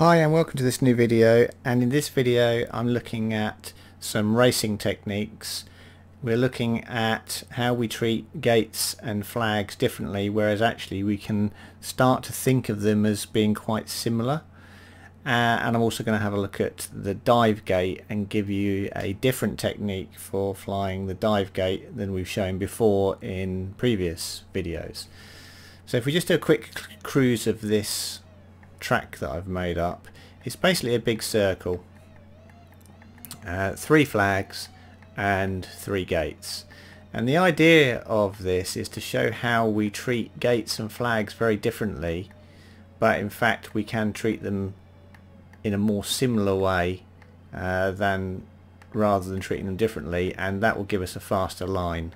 Hi and welcome to this new video and in this video I'm looking at some racing techniques. We're looking at how we treat gates and flags differently whereas actually we can start to think of them as being quite similar. Uh, and I'm also going to have a look at the dive gate and give you a different technique for flying the dive gate than we've shown before in previous videos. So if we just do a quick cruise of this track that I've made up. It's basically a big circle. Uh, three flags and three gates. And the idea of this is to show how we treat gates and flags very differently, but in fact we can treat them in a more similar way uh, than rather than treating them differently, and that will give us a faster line.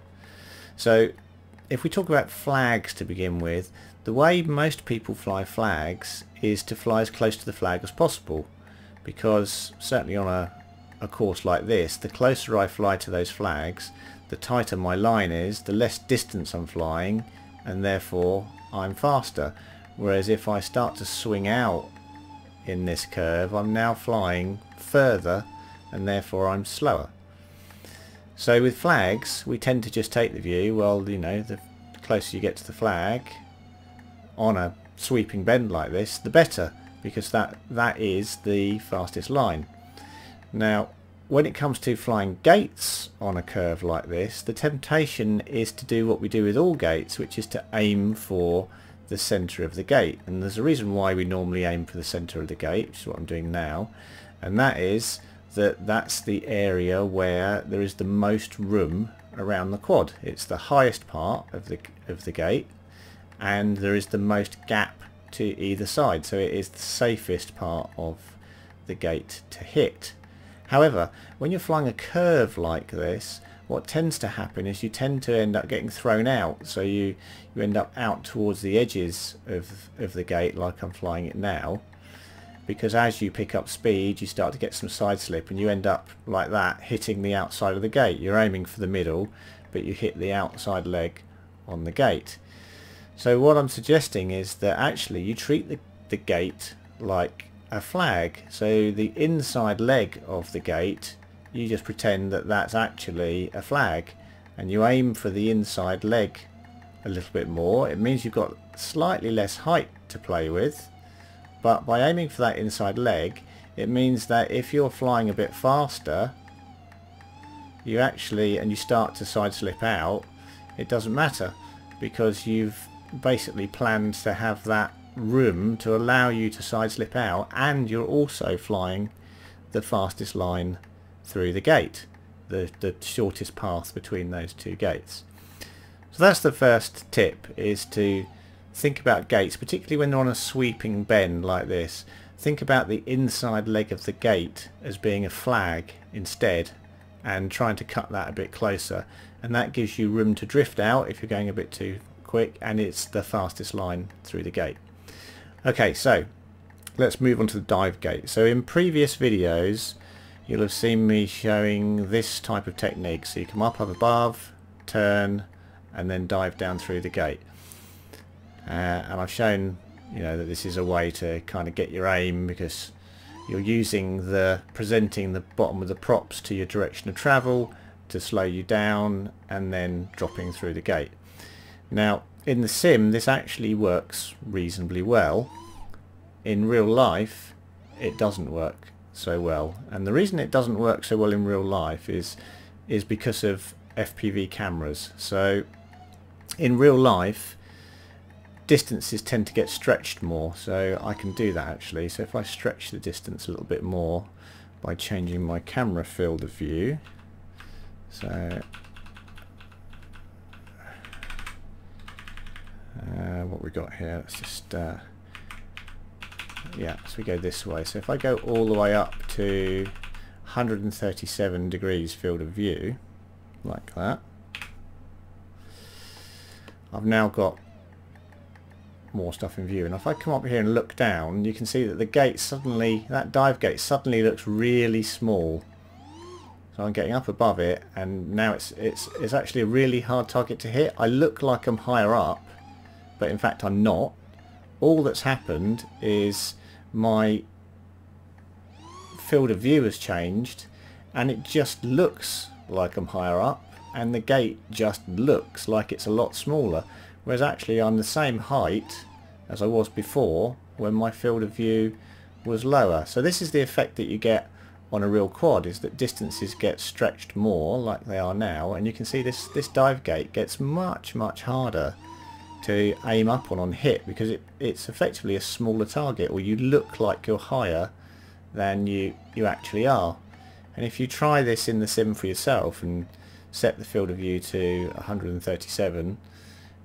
So if we talk about flags to begin with, the way most people fly flags is to fly as close to the flag as possible because certainly on a, a course like this the closer I fly to those flags the tighter my line is the less distance I'm flying and therefore I'm faster. Whereas if I start to swing out in this curve I'm now flying further and therefore I'm slower. So with flags we tend to just take the view well you know the closer you get to the flag on a sweeping bend like this, the better, because that, that is the fastest line. Now, when it comes to flying gates on a curve like this, the temptation is to do what we do with all gates, which is to aim for the centre of the gate. And there's a reason why we normally aim for the centre of the gate, which is what I'm doing now, and that is that that's the area where there is the most room around the quad. It's the highest part of the of the gate and there is the most gap to either side so it is the safest part of the gate to hit. However, when you're flying a curve like this, what tends to happen is you tend to end up getting thrown out. So you, you end up out towards the edges of, of the gate like I'm flying it now. Because as you pick up speed, you start to get some side slip and you end up like that, hitting the outside of the gate. You're aiming for the middle, but you hit the outside leg on the gate. So what I'm suggesting is that actually you treat the, the gate like a flag. So the inside leg of the gate, you just pretend that that's actually a flag and you aim for the inside leg a little bit more. It means you've got slightly less height to play with but by aiming for that inside leg it means that if you're flying a bit faster you actually and you start to side slip out it doesn't matter because you've basically planned to have that room to allow you to side slip out and you're also flying the fastest line through the gate the, the shortest path between those two gates. So that's the first tip is to think about gates particularly when they're on a sweeping bend like this. Think about the inside leg of the gate as being a flag instead and trying to cut that a bit closer. And that gives you room to drift out if you're going a bit too quick and it's the fastest line through the gate. Okay, so let's move on to the dive gate. So in previous videos you'll have seen me showing this type of technique. So you come up up above, turn and then dive down through the gate. Uh, and I've shown you know that this is a way to kind of get your aim because you're using the presenting the bottom of the props to your direction of travel to slow you down and then dropping through the gate. Now in the sim this actually works reasonably well. In real life it doesn't work so well and the reason it doesn't work so well in real life is is because of FPV cameras. So in real life distances tend to get stretched more so I can do that actually so if I stretch the distance a little bit more by changing my camera field of view so uh, what we got here let's just uh, yeah so we go this way. So if I go all the way up to 137 degrees field of view like that I've now got more stuff in view. And if I come up here and look down you can see that the gate suddenly that dive gate suddenly looks really small. So I'm getting up above it and now it's it's it's actually a really hard target to hit. I look like I'm higher up but in fact I'm not. All that's happened is my field of view has changed and it just looks like I'm higher up and the gate just looks like it's a lot smaller whereas actually I'm the same height as I was before when my field of view was lower. So this is the effect that you get on a real quad is that distances get stretched more like they are now and you can see this this dive gate gets much much harder to aim up on on hit because it, it's effectively a smaller target or you look like you're higher than you you actually are. And if you try this in the sim for yourself and set the field of view to 137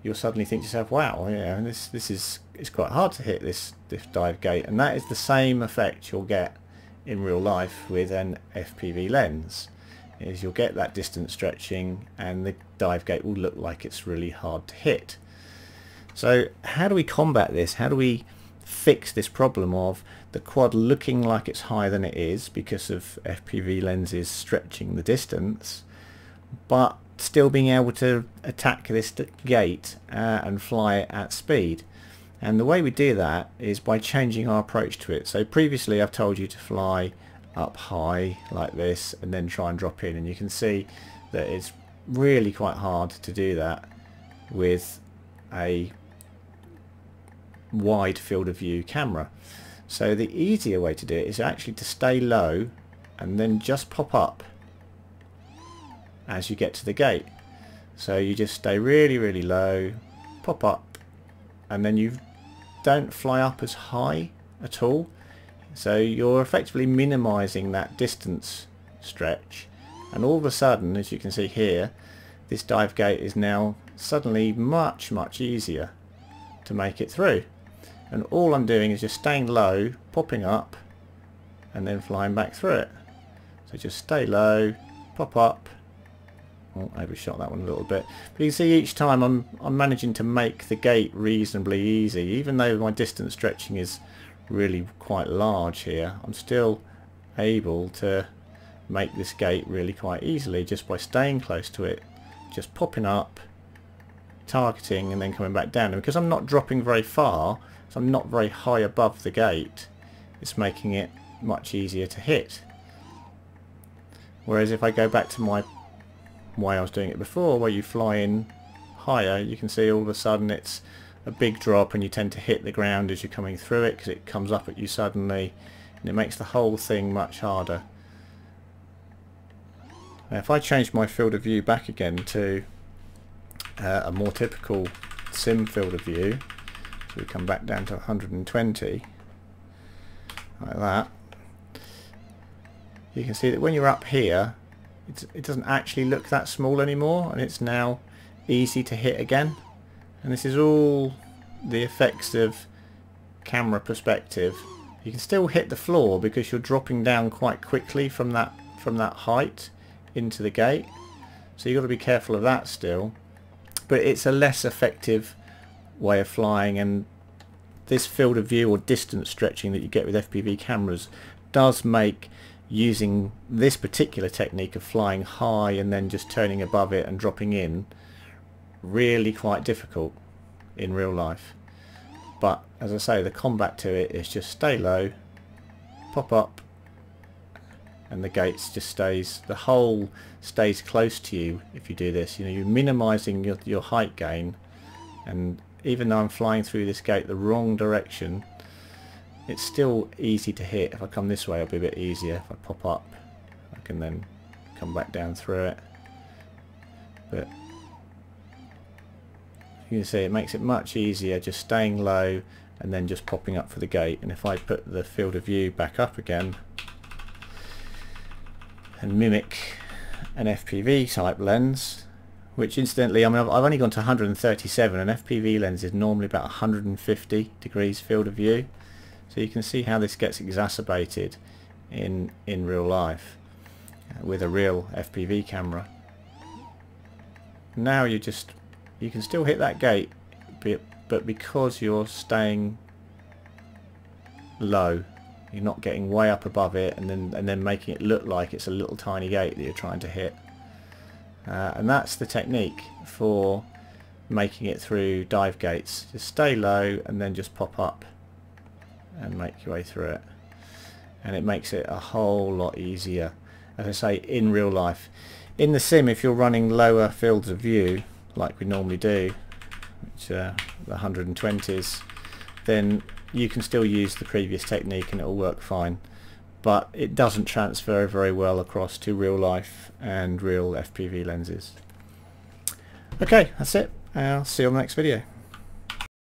you'll suddenly think to yourself wow yeah this this is it's quite hard to hit this this dive gate. And that is the same effect you'll get in real life with an FPV lens is you'll get that distance stretching and the dive gate will look like it's really hard to hit so how do we combat this how do we fix this problem of the quad looking like it's higher than it is because of FPV lenses stretching the distance but still being able to attack this gate uh, and fly at speed. And the way we do that is by changing our approach to it. So previously I've told you to fly up high like this and then try and drop in and you can see that it's really quite hard to do that with a wide field of view camera. So the easier way to do it is actually to stay low and then just pop up as you get to the gate. So you just stay really, really low, pop up, and then you don't fly up as high at all. So you're effectively minimizing that distance stretch. And all of a sudden, as you can see here, this dive gate is now suddenly much, much easier to make it through. And all I'm doing is just staying low, popping up, and then flying back through it. So just stay low, pop up, Oh, I overshot that one a little bit. But you can see each time I'm, I'm managing to make the gate reasonably easy. Even though my distance stretching is really quite large here, I'm still able to make this gate really quite easily just by staying close to it. Just popping up, targeting and then coming back down. And because I'm not dropping very far, so I'm not very high above the gate, it's making it much easier to hit. Whereas if I go back to my way I was doing it before where you fly in higher you can see all of a sudden it's a big drop and you tend to hit the ground as you're coming through it because it comes up at you suddenly and it makes the whole thing much harder. Now if I change my field of view back again to uh, a more typical sim field of view we come back down to 120 like that you can see that when you're up here it doesn't actually look that small anymore and it's now easy to hit again. And this is all the effects of camera perspective. You can still hit the floor because you're dropping down quite quickly from that from that height into the gate. So you've got to be careful of that still. But it's a less effective way of flying and this field of view or distance stretching that you get with FPV cameras does make using this particular technique of flying high and then just turning above it and dropping in really quite difficult in real life. But as I say the combat to it is just stay low pop up and the gates just stays the hole stays close to you if you do this. You know you're minimizing your, your height gain and even though I'm flying through this gate the wrong direction it's still easy to hit. If I come this way it'll be a bit easier. If I pop up I can then come back down through it. But you can see it makes it much easier just staying low and then just popping up for the gate and if I put the field of view back up again and mimic an FPV type lens which incidentally I mean I've only gone to 137 an FPV lens is normally about 150 degrees field of view so you can see how this gets exacerbated in in real life uh, with a real FPV camera. Now you just you can still hit that gate but because you're staying low you're not getting way up above it and then and then making it look like it's a little tiny gate that you're trying to hit uh, and that's the technique for making it through dive gates. Just stay low and then just pop up and make your way through it. and it makes it a whole lot easier. As I say in real life. In the sim if you're running lower fields of view like we normally do which are the 120s then you can still use the previous technique and it will work fine but it doesn't transfer very well across to real life and real FPV lenses. Okay that's it. I'll see you on the next video